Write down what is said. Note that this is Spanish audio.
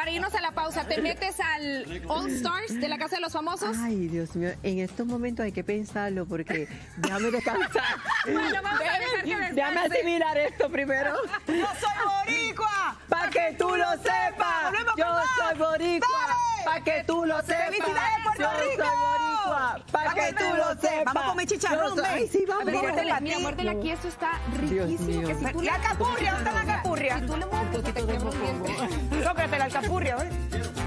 para irnos a la pausa, ¿te metes al All Stars de la Casa de los Famosos? Ay, Dios mío, en estos momentos hay que pensarlo porque déjame descansar. Bueno, vamos a dejar que déjame asimilar esto primero. ¡Yo soy boricua! ¡Pa' que tú lo sepas! Yo soy boricua. Dale. ¡Pa' que tú lo sepas! ¡Felicidades, Puerto Yo Rico! soy boricua. ¡Pa' que tú lo sepas! Vamos a comer chicharrón, soy-. Ay, sí, vamos. Mira, Muérdela muérdela, a mira, ti. muérdela aquí, esto está riquísimo. mío. Que si tú La alcapurria, ¿dónde está la alcapurria? Si tú le mueves